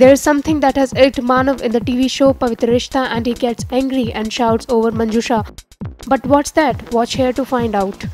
There is something that has irked Manav in the TV show Pavitra Rishta and he gets angry and shouts over Manjusha. But what's that? Watch here to find out.